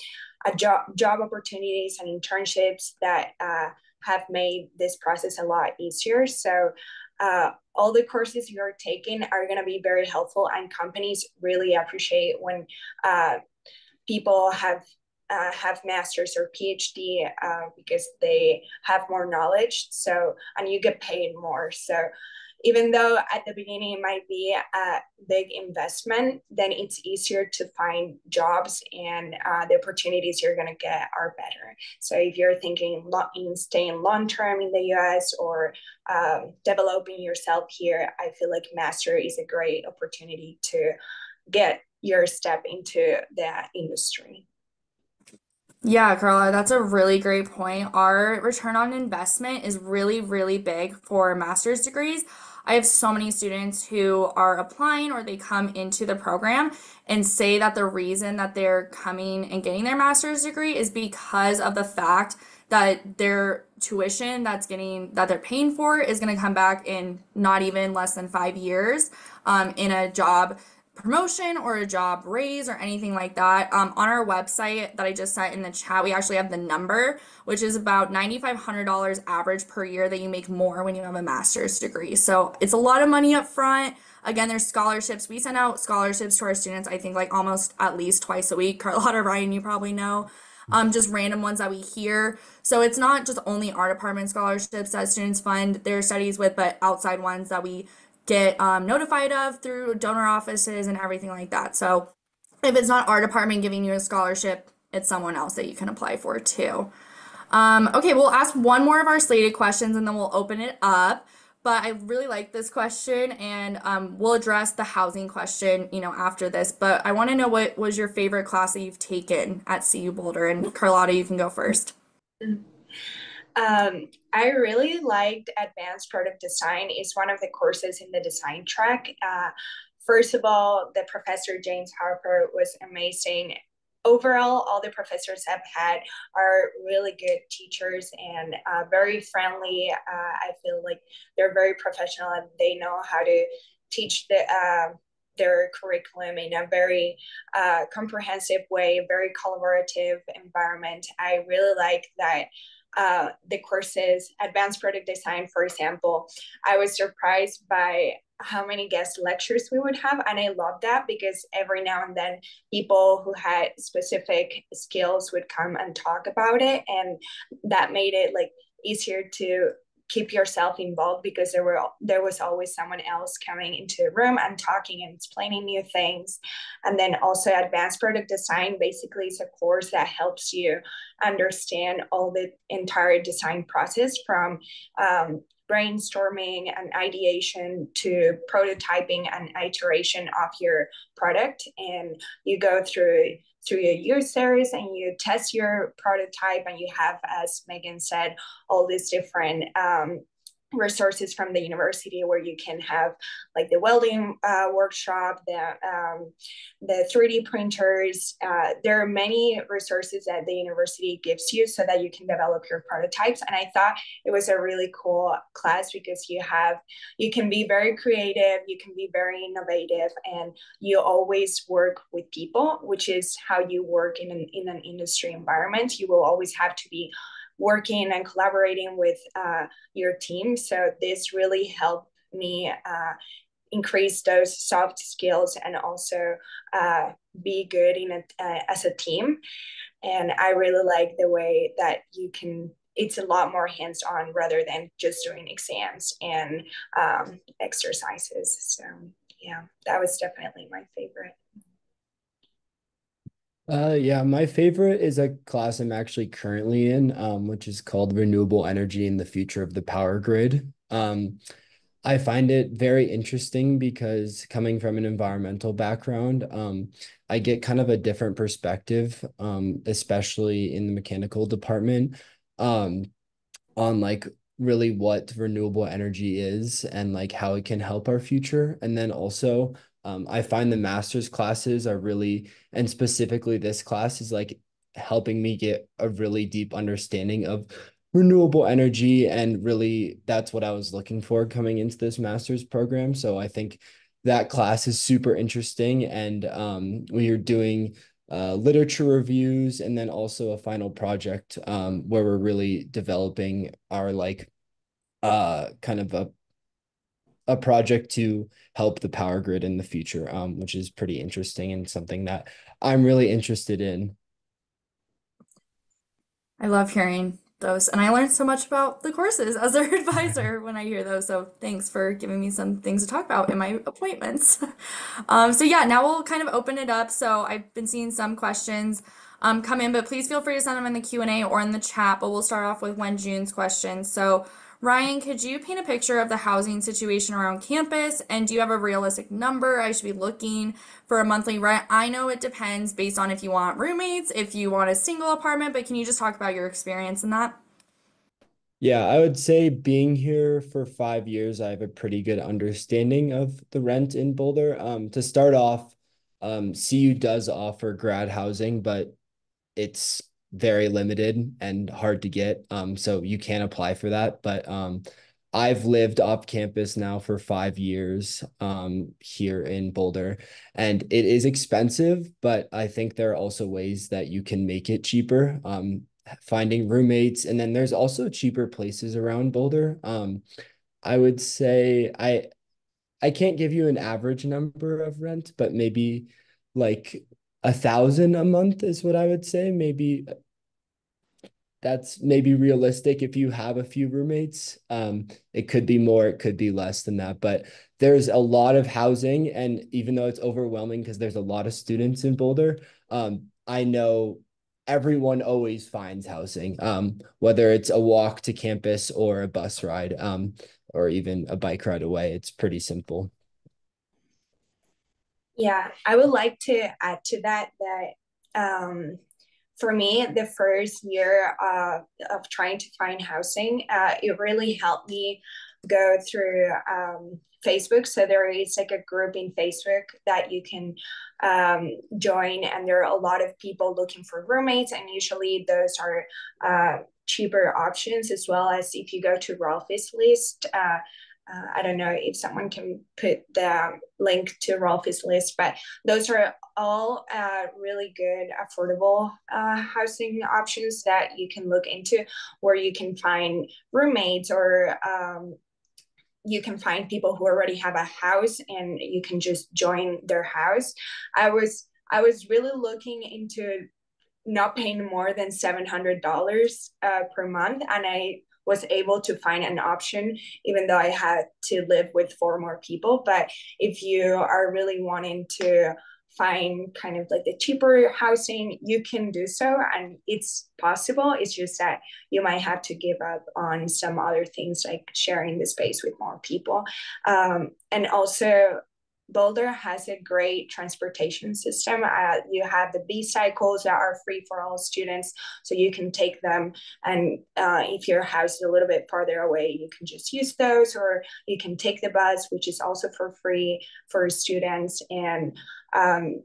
a job job opportunities and internships that uh, have made this process a lot easier. So uh, all the courses you're taking are going to be very helpful and companies really appreciate when uh, people have uh, have masters or phd uh, because they have more knowledge so and you get paid more so even though at the beginning it might be a big investment, then it's easier to find jobs and uh, the opportunities you're going to get are better. So if you're thinking in staying long term in the US or um, developing yourself here, I feel like master is a great opportunity to get your step into that industry. Yeah, Carla, that's a really great point. Our return on investment is really, really big for master's degrees. I have so many students who are applying or they come into the program and say that the reason that they're coming and getting their master's degree is because of the fact that their tuition that's getting that they're paying for is going to come back in not even less than five years um, in a job promotion or a job raise or anything like that. Um, on our website that I just sent in the chat, we actually have the number, which is about $9,500 average per year that you make more when you have a master's degree. So it's a lot of money up front. Again, there's scholarships. We send out scholarships to our students, I think like almost at least twice a week. Carlotta Ryan, you probably know. Um, just random ones that we hear. So it's not just only our department scholarships that students fund their studies with, but outside ones that we get um, notified of through donor offices and everything like that. So if it's not our department giving you a scholarship, it's someone else that you can apply for too. Um, okay, we'll ask one more of our slated questions and then we'll open it up. But I really like this question and um, we'll address the housing question, you know, after this. But I want to know what was your favorite class that you've taken at CU Boulder? And Carlotta, you can go first. Um, I really liked Advanced Product Design. It's one of the courses in the design track. Uh, first of all, the professor James Harper was amazing. Overall, all the professors I've had are really good teachers and uh, very friendly. Uh, I feel like they're very professional and they know how to teach the uh, their curriculum in a very uh, comprehensive way, very collaborative environment. I really like that uh, the courses, advanced product design, for example, I was surprised by how many guest lectures we would have. And I love that because every now and then people who had specific skills would come and talk about it. And that made it like easier to keep yourself involved because there were there was always someone else coming into the room and talking and explaining new things. And then also advanced product design basically is a course that helps you understand all the entire design process from um, brainstorming and ideation to prototyping and iteration of your product. And you go through through your users and you test your prototype and you have as megan said all these different um, resources from the university where you can have like the welding uh, workshop, the um, the 3D printers. Uh, there are many resources that the university gives you so that you can develop your prototypes. And I thought it was a really cool class because you have you can be very creative, you can be very innovative, and you always work with people, which is how you work in an in an industry environment. You will always have to be working and collaborating with uh, your team. So this really helped me uh, increase those soft skills and also uh, be good in a, uh, as a team. And I really like the way that you can. It's a lot more hands-on rather than just doing exams and um, exercises. So yeah, that was definitely my favorite. Uh, yeah, my favorite is a class I'm actually currently in, um, which is called Renewable Energy and the Future of the Power Grid. Um, I find it very interesting because coming from an environmental background, um, I get kind of a different perspective, um, especially in the mechanical department, um, on like really what renewable energy is and like how it can help our future. And then also um, I find the master's classes are really, and specifically this class is like helping me get a really deep understanding of renewable energy. And really, that's what I was looking for coming into this master's program. So I think that class is super interesting. And um, we are doing uh, literature reviews, and then also a final project um, where we're really developing our like uh, kind of a a project to help the power grid in the future, um, which is pretty interesting and something that I'm really interested in. I love hearing those, and I learned so much about the courses as their advisor when I hear those. So thanks for giving me some things to talk about in my appointments. Um, so yeah, now we'll kind of open it up. So I've been seeing some questions um, come in, but please feel free to send them in the Q&A or in the chat. But we'll start off with Wen June's question. So Ryan, could you paint a picture of the housing situation around campus? And do you have a realistic number I should be looking for a monthly rent? I know it depends based on if you want roommates, if you want a single apartment, but can you just talk about your experience in that? Yeah, I would say being here for five years, I have a pretty good understanding of the rent in Boulder. Um, to start off, um, CU does offer grad housing, but it's very limited and hard to get. Um, so you can apply for that. But um, I've lived off campus now for five years um, here in Boulder, and it is expensive, but I think there are also ways that you can make it cheaper. Um, finding roommates, and then there's also cheaper places around Boulder. Um, I would say I I can't give you an average number of rent, but maybe like a thousand a month is what I would say. Maybe that's maybe realistic if you have a few roommates. Um, it could be more, it could be less than that, but there's a lot of housing. And even though it's overwhelming because there's a lot of students in Boulder, um, I know everyone always finds housing, um, whether it's a walk to campus or a bus ride, um, or even a bike ride away. It's pretty simple. Yeah, I would like to add to that that um, for me, the first year uh, of trying to find housing, uh, it really helped me go through um, Facebook. So there is like a group in Facebook that you can um, join, and there are a lot of people looking for roommates, and usually those are uh, cheaper options as well as if you go to Ralphie's List. Uh, uh, I don't know if someone can put the link to Ralphie's List, but those are all uh, really good, affordable uh, housing options that you can look into where you can find roommates or um, you can find people who already have a house and you can just join their house. I was I was really looking into not paying more than $700 uh, per month and I was able to find an option, even though I had to live with four more people. But if you are really wanting to find kind of like the cheaper housing, you can do so. And it's possible. It's just that you might have to give up on some other things like sharing the space with more people. Um, and also, Boulder has a great transportation system. Uh, you have the B cycles that are free for all students, so you can take them. And uh, if your house is a little bit farther away, you can just use those, or you can take the bus, which is also for free for students. And um,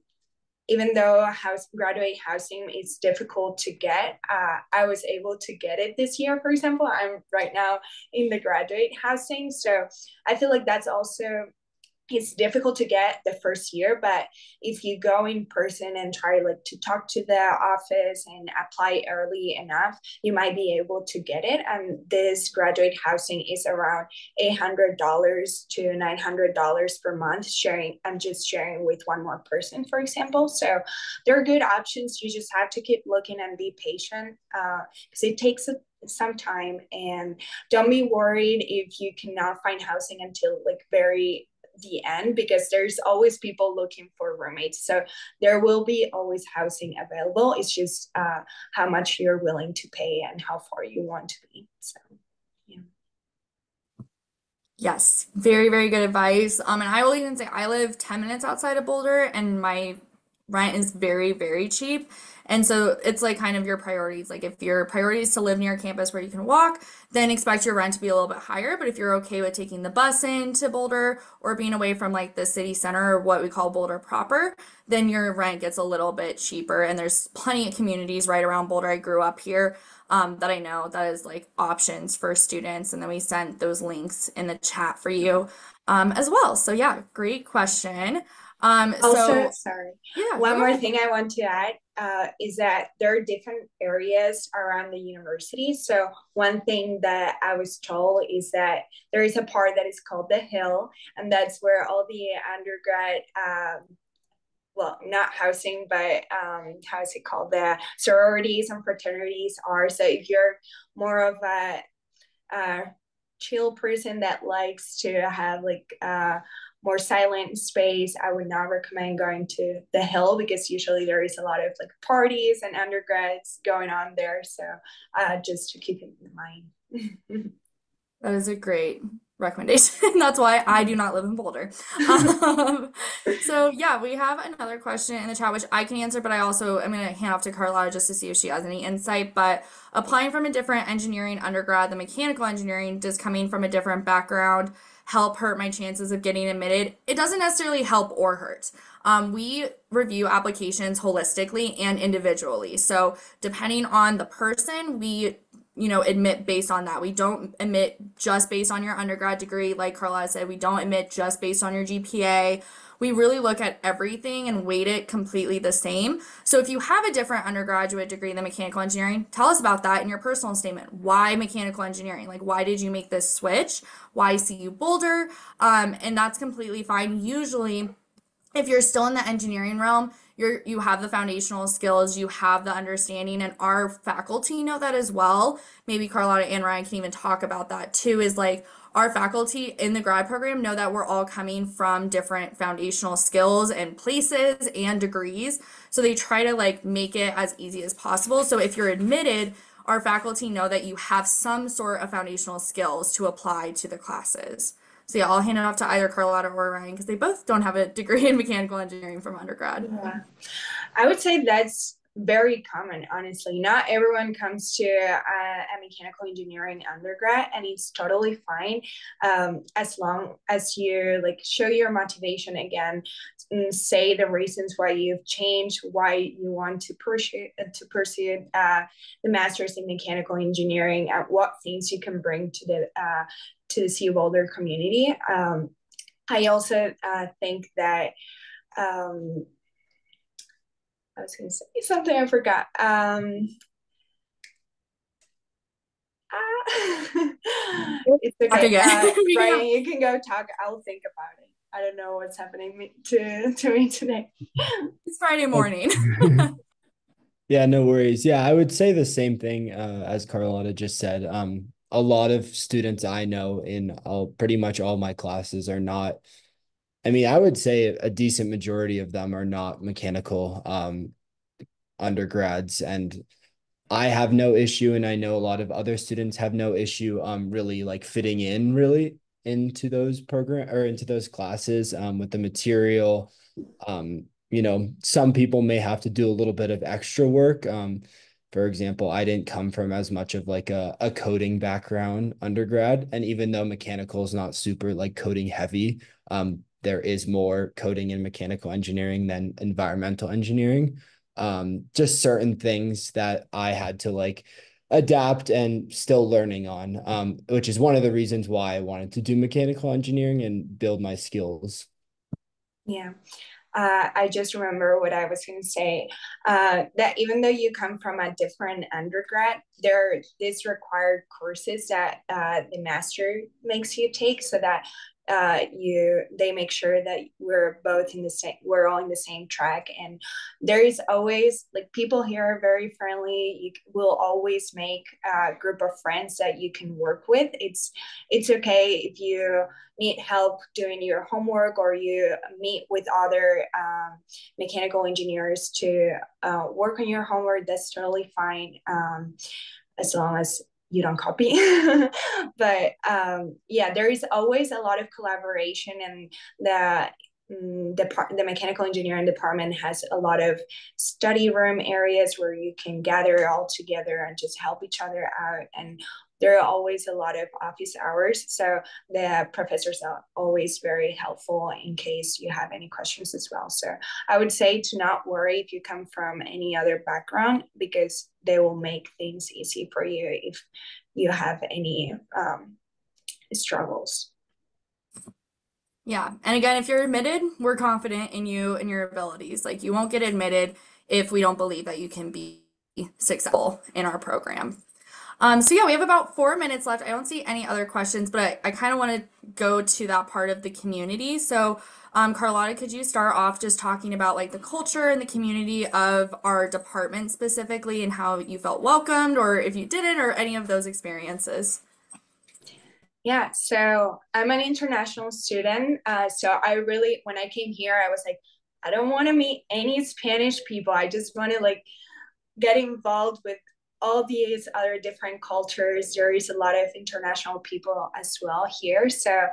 even though house graduate housing is difficult to get, uh, I was able to get it this year. For example, I'm right now in the graduate housing, so I feel like that's also it's difficult to get the first year but if you go in person and try like to talk to the office and apply early enough you might be able to get it. And this graduate housing is around $800 to $900 per month sharing i'm just sharing with one more person for example. So there are good options. You just have to keep looking and be patient because uh, it takes a some time. And don't be worried if you cannot find housing until like very the end because there's always people looking for roommates. So there will be always housing available. It's just uh, how much you're willing to pay and how far you want to be. So, yeah. Yes, very, very good advice. Um, and I will even say I live 10 minutes outside of Boulder and my rent is very, very cheap. And so it's like kind of your priorities. Like if your priority is to live near campus where you can walk, then expect your rent to be a little bit higher. But if you're okay with taking the bus into Boulder or being away from like the city center or what we call Boulder proper, then your rent gets a little bit cheaper. And there's plenty of communities right around Boulder. I grew up here. Um, that I know that is like options for students. And then we sent those links in the chat for you um, as well. So, yeah, great question. Um, also, so, sorry. Yeah. One more thing I want to add uh, is that there are different areas around the university. So one thing that I was told is that there is a part that is called the Hill, and that's where all the undergrad. Um, well, not housing, but um, how is it called? The sororities and fraternities are. So if you're more of a, a chill person that likes to have like uh, more silent space, I would not recommend going to the hill because usually there is a lot of like parties and undergrads going on there. So uh, just to keep it in mind. that is a great recommendation. That's why I do not live in Boulder. Um, so yeah, we have another question in the chat, which I can answer, but I also am going to hand off to Carlotta just to see if she has any insight. But applying from a different engineering undergrad, the mechanical engineering, does coming from a different background help hurt my chances of getting admitted? It doesn't necessarily help or hurt. Um, we review applications holistically and individually. So depending on the person, we you know, admit based on that. We don't admit just based on your undergrad degree, like Carla said. We don't admit just based on your GPA. We really look at everything and weight it completely the same. So if you have a different undergraduate degree than mechanical engineering, tell us about that in your personal statement. Why mechanical engineering? Like, why did you make this switch? Why CU Boulder? Um, and that's completely fine. Usually, if you're still in the engineering realm, you're you have the foundational skills, you have the understanding, and our faculty know that as well. Maybe Carlotta and Ryan can even talk about that too. Is like our faculty in the grad program know that we're all coming from different foundational skills and places and degrees. So they try to like make it as easy as possible. So if you're admitted, our faculty know that you have some sort of foundational skills to apply to the classes. So yeah, I'll hand it off to either Carlotta or Ryan because they both don't have a degree in mechanical engineering from undergrad. Yeah. I would say that's very common, honestly. Not everyone comes to a, a mechanical engineering undergrad, and it's totally fine um, as long as you like show your motivation again, say the reasons why you've changed, why you want to pursue to pursue uh, the master's in mechanical engineering, and what things you can bring to the uh, to the CU Boulder community. Um, I also uh, think that um, I was going to say something I forgot. Um, uh, it's okay. Uh, Brian, you can go talk. I'll think about it. I don't know what's happening to to me today. It's Friday morning. yeah, no worries. Yeah, I would say the same thing uh, as Carlotta just said. Um, a lot of students I know in all, pretty much all my classes are not. I mean, I would say a decent majority of them are not mechanical um, undergrads, and I have no issue, and I know a lot of other students have no issue um really like fitting in really into those program or into those classes um with the material. Um, you know, some people may have to do a little bit of extra work. Um, for example, I didn't come from as much of like a, a coding background undergrad. And even though mechanical is not super like coding heavy, um, there is more coding in mechanical engineering than environmental engineering. Um, just certain things that I had to like adapt and still learning on, um, which is one of the reasons why I wanted to do mechanical engineering and build my skills. Yeah uh, I just remember what I was going to say uh, that even though you come from a different undergrad, there are these required courses that uh, the master makes you take so that uh, you they make sure that we're both in the same we're all in the same track. And there is always like people here are very friendly. You will always make a group of friends that you can work with. It's it's okay if you need help doing your homework or you meet with other um, mechanical engineers to uh, work on your homework. That's totally fine um, as long as you don't copy. But um, yeah there is always a lot of collaboration and the mm, the, the mechanical engineering department has a lot of study room areas where you can gather all together and just help each other out and there are always a lot of office hours so the professors are always very helpful in case you have any questions as well so i would say to not worry if you come from any other background because they will make things easy for you if you have any um, struggles Yeah. And again, if you're admitted, we're confident in you and your abilities. Like you won't get admitted if we don't believe that you can be successful in our program. Um, so yeah, we have about four minutes left. I don't see any other questions, but I, I kind of want to go to that part of the community. So, um, Carlotta, could you start off just talking about like the culture and the community of our department specifically and how you felt welcomed or if you didn't or any of those experiences? Yeah, so I'm an international student. Uh, so I really, when I came here, I was like, I don't want to meet any Spanish people. I just want to like get involved with all these other different cultures. There is a lot of international people as well here. So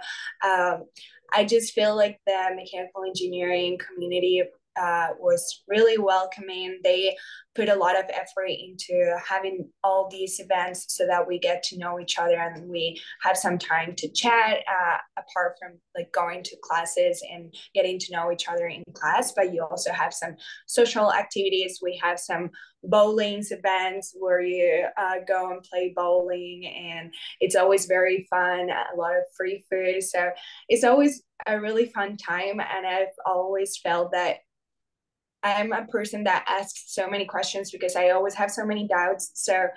um, I just feel like the mechanical engineering community uh, was really welcoming. They put a lot of effort into having all these events so that we get to know each other and we have some time to chat uh, apart from like going to classes and getting to know each other in class. But you also have some social activities. We have some bowling events where you uh, go and play bowling and it's always very fun a lot of free food. So it's always a really fun time and i've always felt that I'm a person that asks so many questions because I always have so many doubts. So,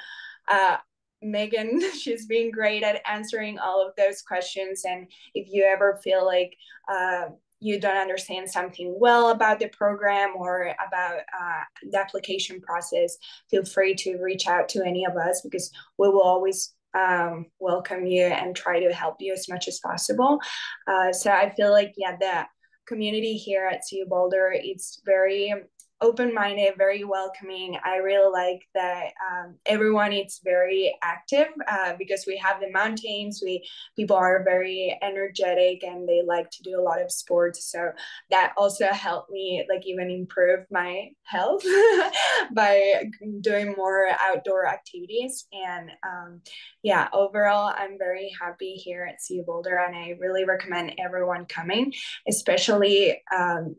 uh, Megan, she's been great at answering all of those questions. And if you ever feel like uh, you don't understand something well about the program or about uh, the application process, feel free to reach out to any of us because we will always um, welcome you and try to help you as much as possible. Uh, so I feel like, yeah, the community here at CU Boulder. It's very open-minded very welcoming. I really like that um, everyone is very active uh, because we have the mountains. We people are very energetic and they like to do a lot of sports. So that also helped me like even improve my health by doing more outdoor activities. And um, yeah overall i'm very happy here at CU Boulder and i really recommend everyone coming especially um,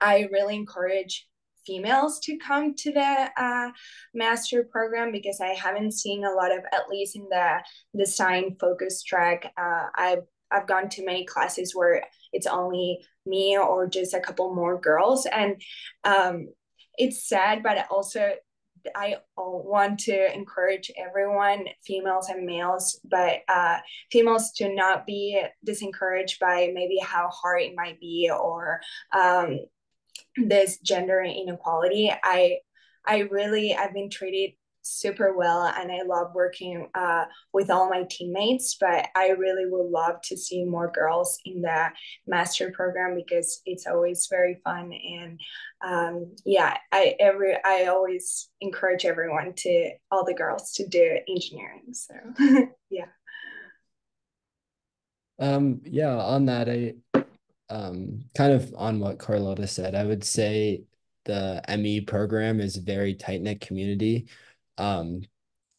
I really encourage females to come to the uh, master program because I haven't seen a lot of, at least in the design focus track, uh, I've I've gone to many classes where it's only me or just a couple more girls, and um, it's sad, but also I want to encourage everyone, females and males, but uh, females to not be disencouraged by maybe how hard it might be or um, this gender inequality. I i really i've been treated super well and i love working uh, with all my teammates but i really would love to see more girls in the master program because it's always very fun and um, yeah i every i always encourage everyone to all the girls to do engineering so yeah. Um yeah on that i um, kind of on what Carlotta said, I would say the ME program is a very tight knit community. Um,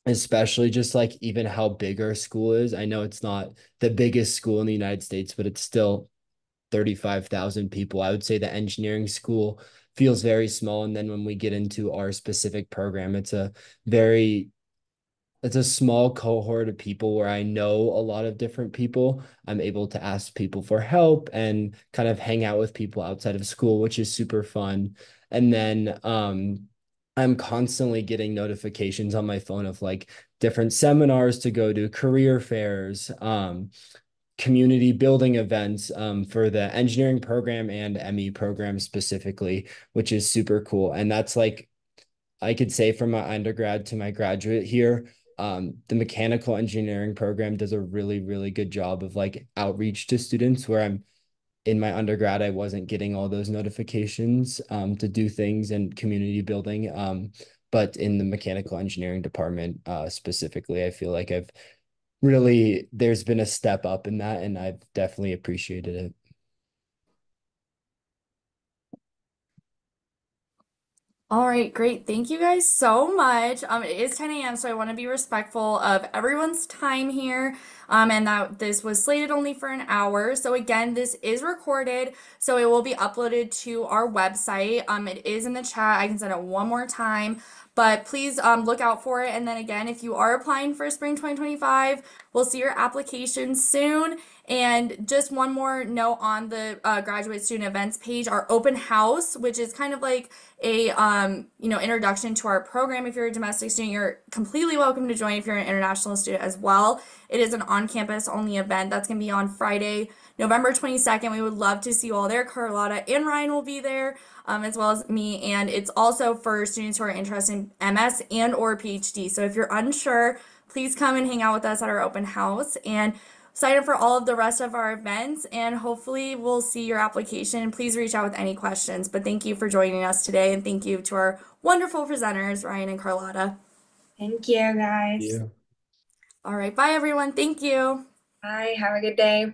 especially just like even how big our school is. I know it's not the biggest school in the United States, but it's still 35,000 people. I would say the engineering school feels very small. And then when we get into our specific program, it's a very it's a small cohort of people where I know a lot of different people. I'm able to ask people for help and kind of hang out with people outside of school, which is super fun. And then um, I'm constantly getting notifications on my phone of like different seminars to go to, career fairs, um, community building events um, for the engineering program and ME program specifically, which is super cool. And that's like I could say from my undergrad to my graduate here, um, the mechanical engineering program does a really, really good job of like outreach to students where I'm in my undergrad, I wasn't getting all those notifications um, to do things and community building. Um, but in the mechanical engineering department uh, specifically, I feel like I've really, there's been a step up in that and I've definitely appreciated it. All right, great. Thank you guys so much. Um, it is 10 a.m., so I want to be respectful of everyone's time here. Um, and that this was slated only for an hour. So again, this is recorded, so it will be uploaded to our website. Um, it is in the chat. I can send it one more time, but please um look out for it. And then again, if you are applying for spring 2025, we'll see your application soon. And just one more note on the uh, graduate student events page, our open house, which is kind of like a um, you know introduction to our program. If you're a domestic student, you're completely welcome to join. If you're an international student as well, it is an on-campus only event. That's gonna be on Friday, November 22nd. We would love to see you all there. Carlotta and Ryan will be there, um, as well as me. And it's also for students who are interested in MS and or PhD. So if you're unsure, please come and hang out with us at our open house and sign up for all of the rest of our events. And hopefully we'll see your application. Please reach out with any questions. But thank you for joining us today. And thank you to our wonderful presenters, Ryan and Carlotta. Thank you, guys. Yeah. All right. Bye, everyone. Thank you. Bye. Have a good day.